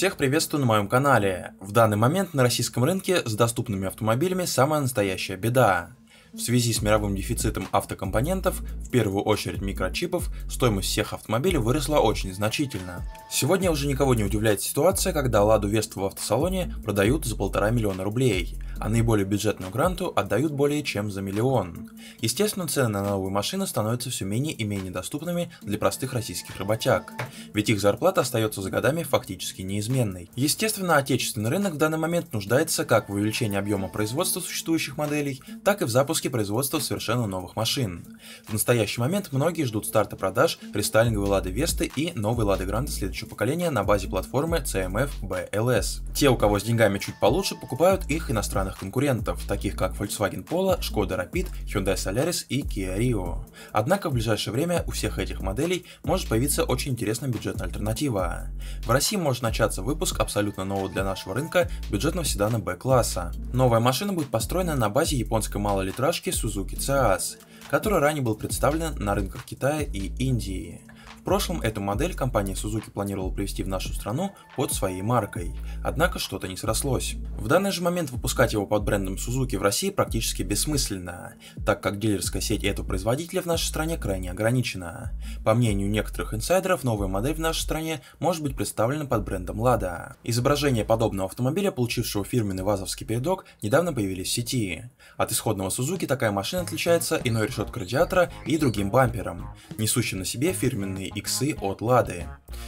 Всех приветствую на моем канале. В данный момент на российском рынке с доступными автомобилями самая настоящая беда. В связи с мировым дефицитом автокомпонентов, в первую очередь микрочипов, стоимость всех автомобилей выросла очень значительно. Сегодня уже никого не удивляет ситуация, когда Ладу Весту в автосалоне продают за полтора миллиона рублей, а наиболее бюджетную гранту отдают более чем за миллион. Естественно, цены на новые машины становятся все менее и менее доступными для простых российских работяг, ведь их зарплата остается за годами фактически неизменной. Естественно, отечественный рынок в данный момент нуждается как в увеличении объема производства существующих моделей, так и в запуске производства совершенно новых машин. В настоящий момент многие ждут старта продаж рестайлинговой Лады Весты и новой Лады Гранта следующего поколения на базе платформы CMF BLS. Те, у кого с деньгами чуть получше, покупают их иностранных иностранных конкурентов, таких как Volkswagen Polo, Skoda Rapid, Hyundai Solaris и Kia Rio. Однако в ближайшее время у всех этих моделей может появиться очень интересная бюджетная альтернатива. В России может начаться выпуск абсолютно нового для нашего рынка бюджетного седана B-класса. Новая машина будет построена на базе японской малолитражки Suzuki Ciaz, который ранее был представлен на рынках Китая и Индии. В прошлом эту модель компания Suzuki планировала привести в нашу страну под своей маркой, однако что-то не срослось. В данный же момент выпускать его под брендом Suzuki в России практически бессмысленно, так как дилерская сеть этого производителя в нашей стране крайне ограничена. По мнению некоторых инсайдеров, новая модель в нашей стране может быть представлена под брендом Lada. Изображение подобного автомобиля, получившего фирменный вазовский передок, недавно появились в сети. От исходного Suzuki такая машина отличается иной решеткой радиатора и другим бампером, несущим на себе фирменные иксы от Лады.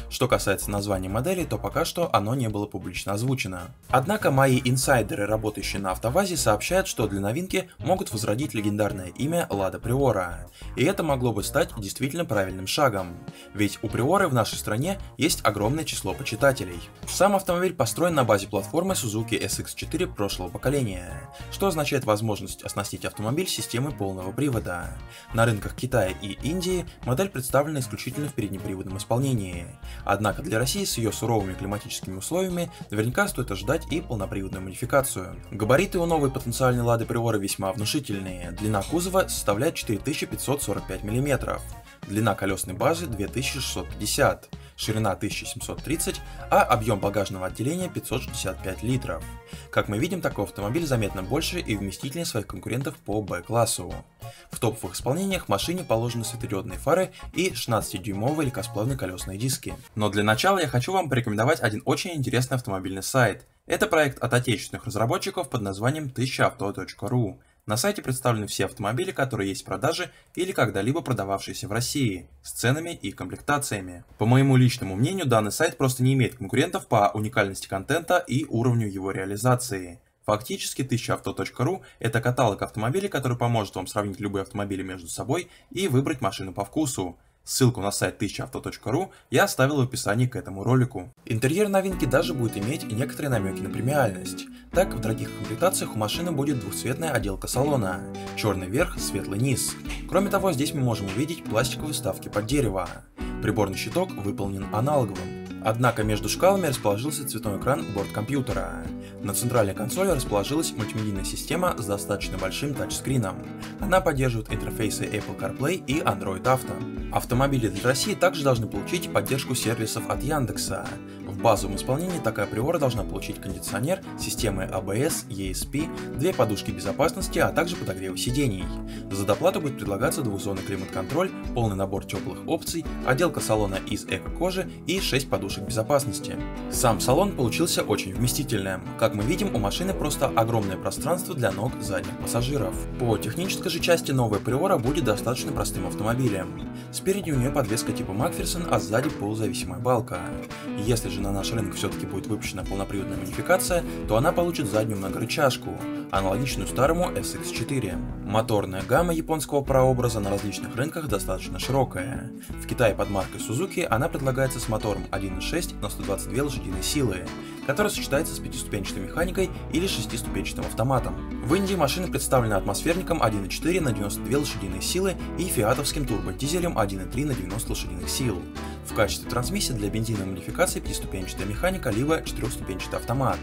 Что касается названия модели, то пока что оно не было публично озвучено. Однако мои инсайдеры, работающие на автовазе, сообщают, что для новинки могут возродить легендарное имя Лада Приора. И это могло бы стать действительно правильным шагом. Ведь у Приоры в нашей стране есть огромное число почитателей. Сам автомобиль построен на базе платформы Suzuki SX4 прошлого поколения, что означает возможность оснастить автомобиль системой полного привода. На рынках Китая и Индии модель представлена исключительно в переднеприводном исполнении. Однако для России с ее суровыми климатическими условиями наверняка стоит ожидать и полноприводную модификацию. Габариты у новой потенциальной Лады Приора весьма внушительные. Длина кузова составляет 4545 мм, длина колесной базы 2650 ширина 1730, а объем багажного отделения 565 литров. Как мы видим, такой автомобиль заметно больше и вместительнее своих конкурентов по B-классу. В топовых исполнениях машине положены светодиодные фары и 16-дюймовые легкосплавные колесные диски. Но для начала я хочу вам порекомендовать один очень интересный автомобильный сайт. Это проект от отечественных разработчиков под названием 1000auto.ru. На сайте представлены все автомобили, которые есть в продаже или когда-либо продававшиеся в России, с ценами и комплектациями. По моему личному мнению, данный сайт просто не имеет конкурентов по уникальности контента и уровню его реализации. Фактически 1000auto.ru – это каталог автомобилей, который поможет вам сравнить любые автомобили между собой и выбрать машину по вкусу. Ссылку на сайт 1000auto.ru я оставил в описании к этому ролику. Интерьер новинки даже будет иметь некоторые намеки на премиальность. Так, в дорогих комплектациях у машины будет двухцветная отделка салона, черный верх, светлый низ. Кроме того, здесь мы можем увидеть пластиковые вставки под дерево. Приборный щиток выполнен аналоговым. Однако между шкалами расположился цветной экран борт-компьютера. На центральной консоли расположилась мультимедийная система с достаточно большим тачскрином. Она поддерживает интерфейсы Apple CarPlay и Android Auto. Автомобили для России также должны получить поддержку сервисов от Яндекса. В базовом исполнении такая приора должна получить кондиционер, системы ABS, ESP, две подушки безопасности, а также подогрев сидений. За доплату будет предлагаться двухзонный климат-контроль, полный набор теплых опций, отделка салона из эко-кожи и 6 подушек безопасности. Сам салон получился очень вместительным. Как мы видим, у машины просто огромное пространство для ног задних пассажиров. По технической же части новая Приора будет достаточно простым автомобилем. Спереди у нее подвеска типа Макферсон, а сзади полузависимая балка. Если же на наш рынок все-таки будет выпущена полноприводная модификация, то она получит заднюю многорычажку, аналогичную старому SX4. Моторная гамма японского прообраза на различных рынках достаточно широкая. В Китае под маркой Suzuki она предлагается с мотором 1.6 на 122 лошадиные силы, который сочетается с пятиступенчатой механикой или шестиступенчатым автоматом. В Индии машина представлена атмосферником 1.4 на 92 лошадиные силы и фиатовским турбодизелем 1.3 на 90 лошадиных сил. В качестве трансмиссии для бензиновой модификации пятиступенчатая механика либо четырехступенчатый автомат.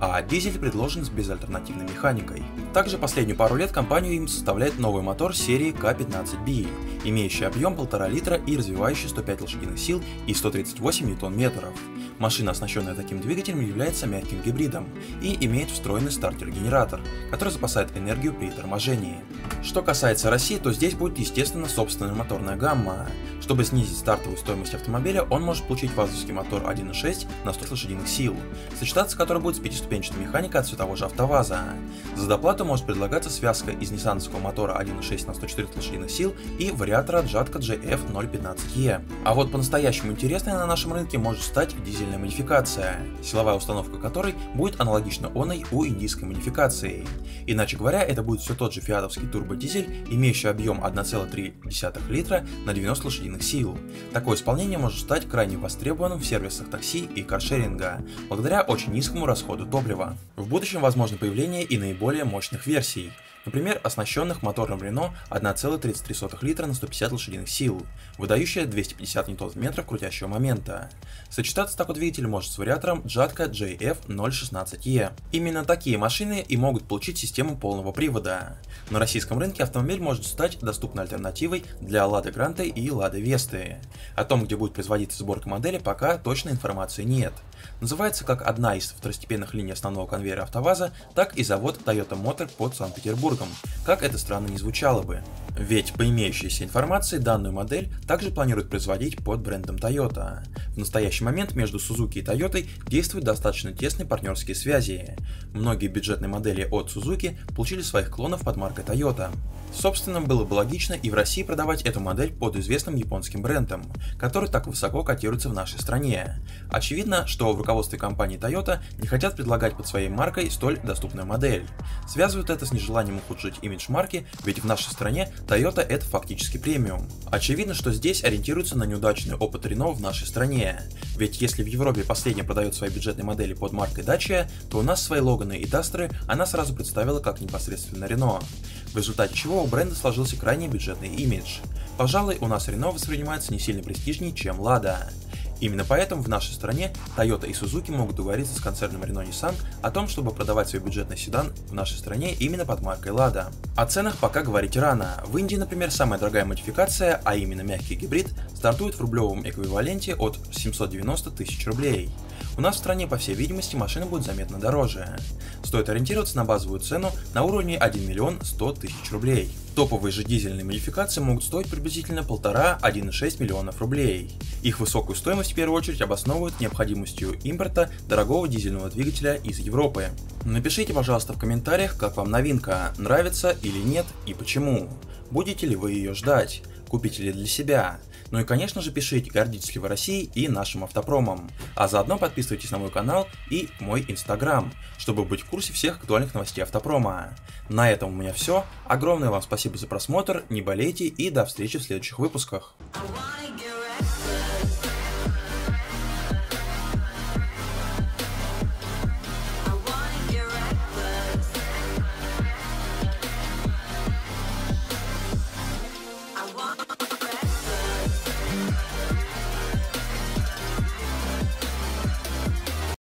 а дизель предложен с безальтернативной механикой. Также последнюю пару лет компанию им составляет новый мотор серии К15B, имеющий объем 1,5 литра и развивающий 105 лошадиных сил и 138 ньютон-метров. Машина, оснащенная таким двигателем, является мягким гибридом и имеет встроенный стартер-генератор, который запасает энергию при торможении. Что касается России, то здесь будет естественно собственная моторная гамма. Чтобы снизить стартовую стоимость автомобиля, он может получить вазовский мотор 1.6 на 100 лошадиных сил, сочетаться который будет с пятиступенчатой механикой от все же АвтоВАЗа. За доплату может предлагаться связка из ниссановского мотора 1.6 на 104 лошадиных сил и вариатора Джатка JF015E. А вот по-настоящему интересной на нашем рынке может стать дизельная модификация, силовая установка которой будет аналогична оной у индийской модификации. Иначе говоря, это будет все тот же фиатовский турбодизель, имеющий объем 1,3 литра на 90 лошадиных сил. Такое исполнение может стать крайне востребованным в сервисах такси и каршеринга, благодаря очень низкому расходу топлива. В будущем возможно появление и наиболее мощных версий, например, оснащенных мотором Renault 1,33 литра на 150 лошадиных сил, выдающая 250 Нм крутящего момента. Сочетаться такой двигатель может с вариатором Jatka JF016E. Именно такие машины и могут получить систему полного привода. На российском рынке автомобиль может стать доступной альтернативой для Lada Granta и Lada Vesta. О том, где будет производиться сборка модели, пока точной информации нет. Называется как одна из второстепенных линий основного конвейера АвтоВАЗа, так и завод Toyota Motor под Санкт-Петербургом, как это странно не звучало бы. Ведь по имеющейся информации данную модель также планируют производить под брендом Toyota. В настоящий момент между Suzuki и Toyota действуют достаточно тесные партнерские связи. Многие бюджетные модели от Suzuki получили своих клонов под маркой Toyota. Собственно, было бы логично и в России продавать эту модель под известным японским брендом, который так высоко котируется в нашей стране. Очевидно, что в руководстве компании Toyota не хотят предлагать под своей маркой столь доступную модель. Связывают это с нежеланием ухудшить имидж марки, ведь в нашей стране Toyota это фактически премиум. Очевидно, что здесь ориентируются на неудачный опыт Renault в нашей стране. Ведь если в Европе последняя продает свои бюджетные модели под маркой Dacia, то у нас свои Логаны и Дастры она сразу представила как непосредственно Renault в результате чего у бренда сложился крайне бюджетный имидж. Пожалуй, у нас Renault воспринимается не сильно престижнее, чем Lada. Именно поэтому в нашей стране Toyota и Suzuki могут договориться с концерном Renault Nissan о том, чтобы продавать свой бюджетный седан в нашей стране именно под маркой Lada. О ценах пока говорить рано. В Индии, например, самая дорогая модификация, а именно мягкий гибрид, стартует в рублевом эквиваленте от 790 тысяч рублей. У нас в стране, по всей видимости, машина будет заметно дороже. Стоит ориентироваться на базовую цену на уровне 1 миллион 100 тысяч рублей. Топовые же дизельные модификации могут стоить приблизительно 1,5-1,6 миллионов рублей. Их высокую стоимость в первую очередь обосновывают необходимостью импорта дорогого дизельного двигателя из Европы. Напишите, пожалуйста, в комментариях, как вам новинка, нравится или нет и почему. Будете ли вы ее ждать? Купите ли для себя? Ну и конечно же пишите, гордитесь ли вы Россией и нашим автопромом. А заодно подписывайтесь на мой канал и мой инстаграм, чтобы быть в курсе всех актуальных новостей автопрома. На этом у меня все. Огромное вам спасибо за просмотр, не болейте и до встречи в следующих выпусках.